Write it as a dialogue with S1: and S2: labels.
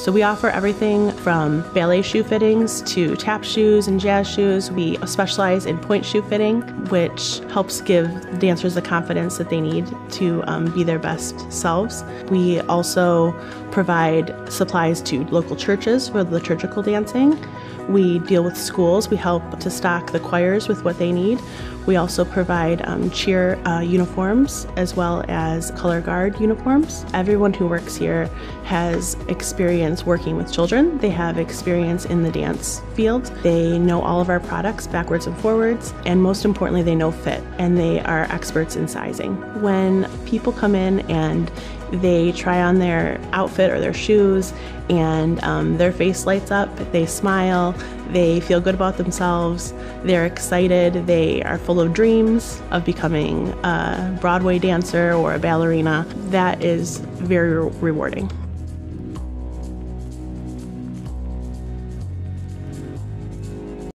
S1: So we offer everything from ballet shoe fittings to tap shoes and jazz shoes. We specialize in pointe shoe fitting, which helps give dancers the confidence that they need to um, be their best selves. We also provide supplies to local churches for liturgical dancing. We deal with schools. We help to stock the choirs with what they need. We also provide um, cheer uh, uniforms as well as color guard uniforms. Everyone who works here has experience working with children. They have experience in the dance field. They know all of our products backwards and forwards, and most importantly, they know fit and they are experts in sizing. When people come in and they try on their outfit or their shoes and um, their face lights up, they smile, they feel good about themselves, they're excited, they are full of dreams of becoming a Broadway dancer or a ballerina. That is very rewarding.